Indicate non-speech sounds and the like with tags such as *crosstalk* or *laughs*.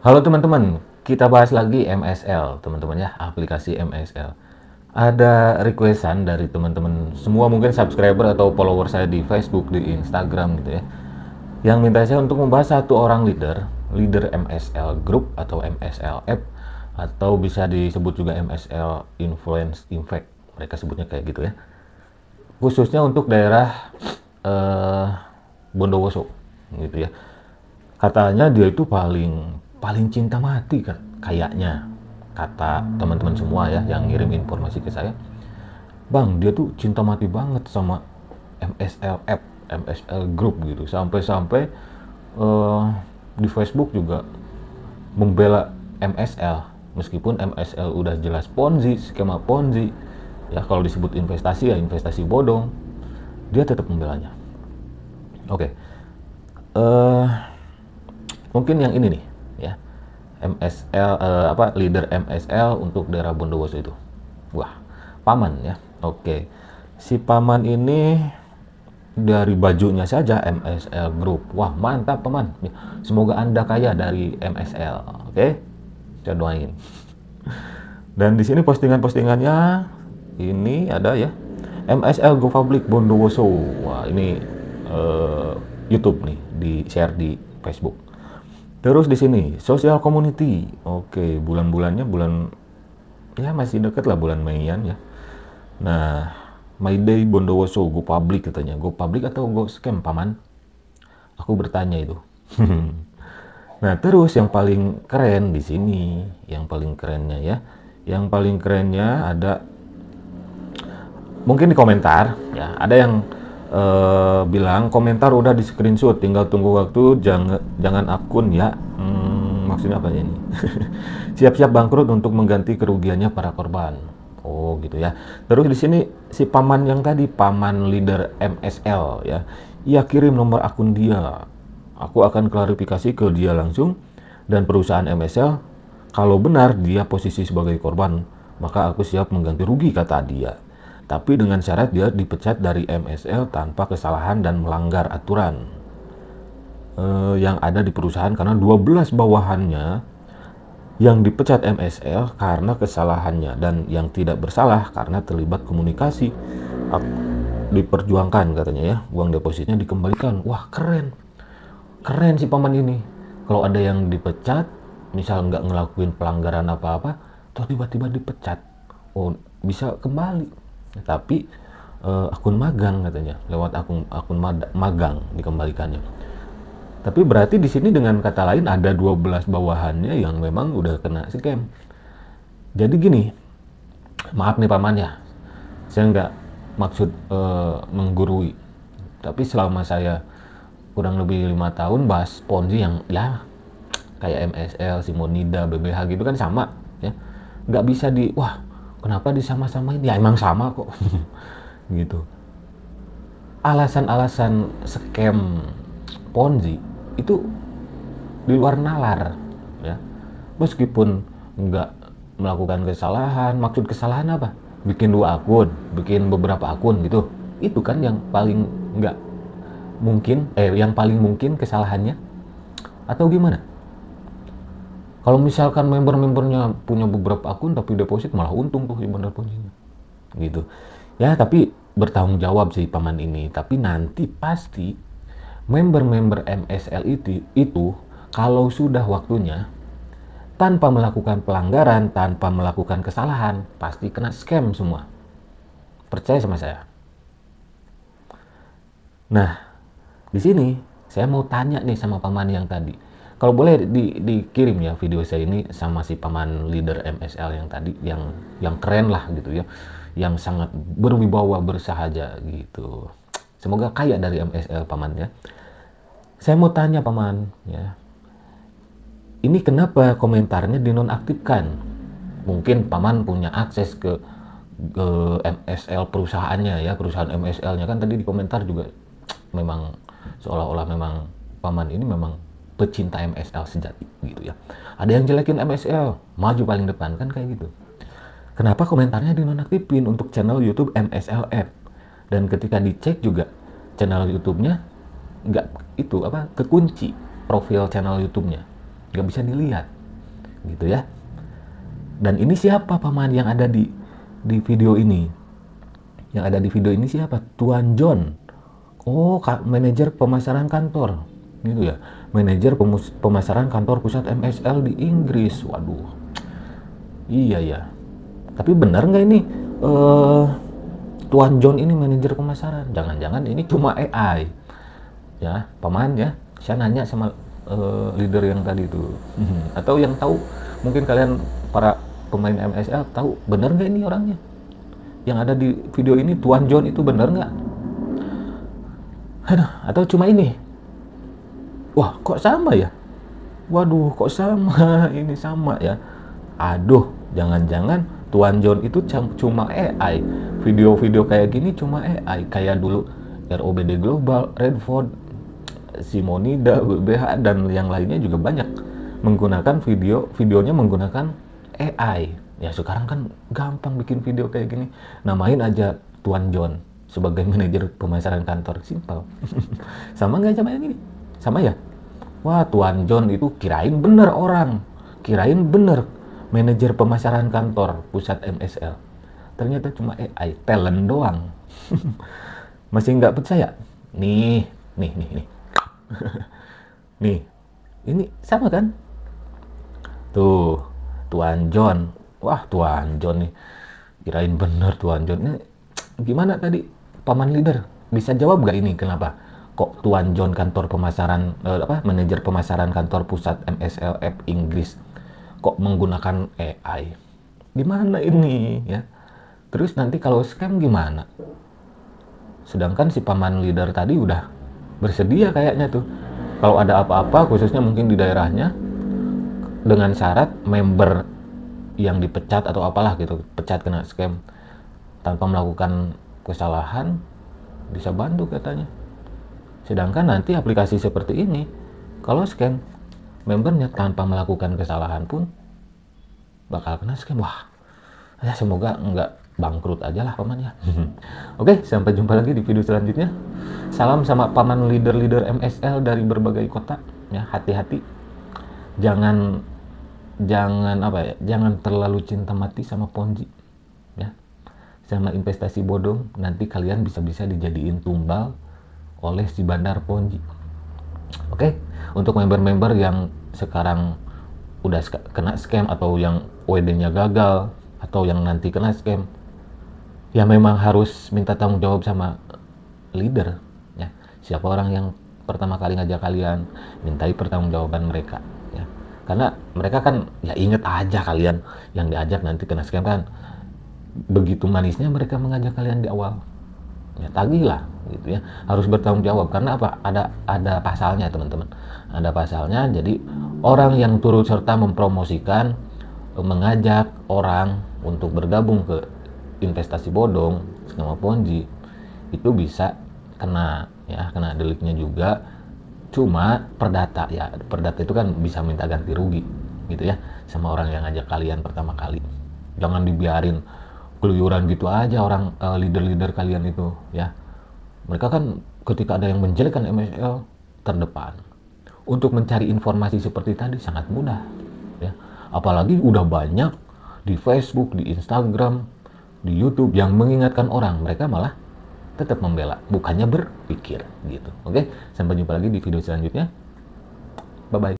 Halo teman-teman, kita bahas lagi MSL, teman-teman ya, aplikasi MSL. Ada requestan dari teman-teman semua mungkin subscriber atau follower saya di Facebook, di Instagram gitu ya. Yang minta saya untuk membahas satu orang leader, leader MSL Group atau MSL App atau bisa disebut juga MSL Influence Impact. Mereka sebutnya kayak gitu ya. Khususnya untuk daerah eh, Bondowoso gitu ya. Katanya dia itu paling paling cinta mati kan kayaknya kata teman-teman semua ya yang ngirim informasi ke saya. Bang dia tuh cinta mati banget sama MSL app MSL group gitu. Sampai-sampai uh, di Facebook juga membela MSL meskipun MSL udah jelas ponzi skema ponzi ya kalau disebut investasi ya investasi bodong dia tetap membelanya. Oke okay. uh, eh, mungkin yang ini nih MSL uh, apa leader MSL untuk daerah Bondowoso itu. Wah paman ya. Oke. Si paman ini dari bajunya saja MSL Group. Wah mantap paman. Semoga anda kaya dari MSL oke saya doain. Dan di sini postingan-postingannya ini ada ya. MSL Go Public Bondowoso. Wah ini uh, YouTube nih di share di Facebook Terus di sini social community. Oke, bulan-bulannya bulan ya masih deket lah bulan Meian ya. Nah, My Day Bondowoso go public katanya. Go public atau go scam paman? Aku bertanya itu. *laughs* nah, terus yang paling keren di sini, yang paling kerennya ya. Yang paling kerennya ada mungkin di komentar ya, ada yang uh, bilang komentar udah di screenshot tinggal tunggu waktu jangan jangan akun ya. Hmm, maksudnya apa ini? *laughs* Siap-siap bangkrut untuk mengganti kerugiannya para korban. Oh gitu ya. Terus di sini si paman yang tadi paman leader MSL ya. Ia kirim nomor akun dia. Aku akan klarifikasi ke dia langsung dan perusahaan MSL kalau benar dia posisi sebagai korban maka aku siap mengganti rugi kata dia tapi dengan syarat dia dipecat dari MSL tanpa kesalahan dan melanggar aturan. Uh, yang ada di perusahaan karena 12 bawahannya yang dipecat MSL karena kesalahannya dan yang tidak bersalah karena terlibat komunikasi. Diperjuangkan katanya ya. Uang depositnya dikembalikan. Wah keren. Keren si paman ini. Kalau ada yang dipecat misal nggak ngelakuin pelanggaran apa-apa atau tiba-tiba dipecat. Oh bisa kembali tapi uh, akun magang katanya lewat akun akun magang dikembalikannya. Tapi berarti di sini dengan kata lain ada 12 bawahannya yang memang udah kena scam jadi gini maaf nih paman ya saya nggak maksud uh, menggurui. Tapi selama saya kurang lebih lima tahun bahas ponzi yang ya kayak MSL, Simonida, BBH gitu kan sama ya. Nggak bisa di wah Kenapa disama-samain? Ya emang sama kok. *laughs* gitu. Alasan-alasan scam Ponzi itu di luar nalar ya. Meskipun nggak melakukan kesalahan, maksud kesalahan apa? Bikin dua akun, bikin beberapa akun gitu. Itu kan yang paling nggak mungkin, eh yang paling mungkin kesalahannya. Atau gimana? Kalau misalkan member-membernya punya beberapa akun tapi deposit malah untung tuh bener punyanya. Gitu. Ya, tapi bertanggung jawab sih paman ini. Tapi nanti pasti member-member MSL itu itu kalau sudah waktunya tanpa melakukan pelanggaran, tanpa melakukan kesalahan, pasti kena scam semua. Percaya sama saya. Nah, di sini saya mau tanya nih sama paman yang tadi kalau boleh di, dikirim ya video saya ini sama si paman leader MSL yang tadi yang yang keren lah gitu ya. Yang sangat berwibawa bersahaja gitu. Semoga kaya dari MSL paman ya. Saya mau tanya paman ya. Ini kenapa komentarnya dinonaktifkan? Mungkin paman punya akses ke ke MSL perusahaannya ya perusahaan MSL-nya kan tadi di komentar juga memang seolah-olah memang paman ini memang pecinta MSL sejati gitu ya. Ada yang jelekin MSL, maju paling depan kan kayak gitu. Kenapa komentarnya dinonaktifin untuk channel YouTube MSL App? Dan ketika dicek juga channel YouTube-nya nggak itu apa kekunci profil channel YouTube-nya. nggak bisa dilihat gitu ya dan ini siapa paman yang ada di di video ini yang ada di video ini siapa Tuan John oh manajer pemasaran kantor gitu ya. Manajer pemasaran kantor pusat MSL di Inggris. Waduh. Iya ya tapi benar nggak ini uh, Tuan John ini manajer pemasaran? Jangan-jangan ini cuma AI ya paman ya. Saya nanya sama uh, leader yang tadi itu. *laughs* Atau yang tahu mungkin kalian para pemain MSL tahu benar nggak ini orangnya? Yang ada di video ini Tuan John itu benar nggak? Atau cuma ini wah kok sama ya waduh kok sama *laughs* ini sama ya aduh jangan-jangan Tuan John itu cuma AI video-video kayak gini cuma AI kayak dulu ROBD Global Redford Simonida BH dan yang lainnya juga banyak menggunakan video videonya menggunakan AI. Ya sekarang kan gampang bikin video kayak gini. Namain aja Tuan John sebagai *laughs* manajer pemasaran kantor. Simpel. *laughs* sama nggak sama yang ini? Sama ya? Wah Tuan John itu kirain bener orang. Kirain bener manajer pemasaran kantor pusat MSL. Ternyata cuma AI, talent doang. *laughs* Masih nggak percaya? Nih, nih, nih, nih. *laughs* nih, ini sama kan? Tuh, Tuan John. Wah, Tuan John nih. Kirain bener Tuan John. Ini gimana tadi paman leader? Bisa jawab gak ini kenapa? Kok Tuan John kantor pemasaran eh, apa manajer pemasaran kantor pusat MSLF Inggris kok menggunakan AI? Gimana ini ya? Terus nanti kalau scam gimana? Sedangkan si paman leader tadi udah bersedia kayaknya tuh. Kalau ada apa-apa khususnya mungkin di daerahnya dengan syarat member yang dipecat atau apalah gitu pecat kena scam tanpa melakukan kesalahan bisa bantu katanya sedangkan nanti aplikasi seperti ini kalau scam membernya tanpa melakukan kesalahan pun bakal kena scam wah ya semoga enggak bangkrut aja lah pamannya *laughs* oke sampai jumpa lagi di video selanjutnya. Salam sama paman leader-leader MSL dari berbagai kota. Ya hati-hati. Jangan jangan apa ya jangan terlalu cinta mati sama ponzi. Ya sama investasi bodong nanti kalian bisa-bisa dijadiin tumbal oleh si bandar ponzi oke untuk member-member yang sekarang udah kena scam atau yang WD-nya gagal atau yang nanti kena scam ya memang harus minta tanggung jawab sama leader ya. Siapa orang yang pertama kali ngajak kalian mintai pertanggungjawaban mereka karena mereka kan ya inget aja kalian yang diajak nanti kena scam kan. Begitu manisnya mereka mengajak kalian di awal ya tagihlah gitu ya. Harus bertanggung jawab. Karena apa? Ada ada pasalnya teman-teman. Ada pasalnya. Jadi orang yang turut serta mempromosikan mengajak orang untuk bergabung ke investasi bodong skema ponzi itu bisa kena ya kena deliknya juga. Cuma perdata ya, perdata itu kan bisa minta ganti rugi gitu ya sama orang yang ngajak kalian pertama kali. Jangan dibiarin keluyuran gitu aja orang leader leader-leader kalian itu ya. Mereka kan ketika ada yang menjelekkan MSL terdepan. Untuk mencari informasi seperti tadi sangat mudah ya. Apalagi udah banyak di Facebook, di Instagram, di YouTube yang mengingatkan orang, mereka malah tetap membela, bukannya berpikir gitu. Oke, sampai jumpa lagi di video selanjutnya. Bye bye.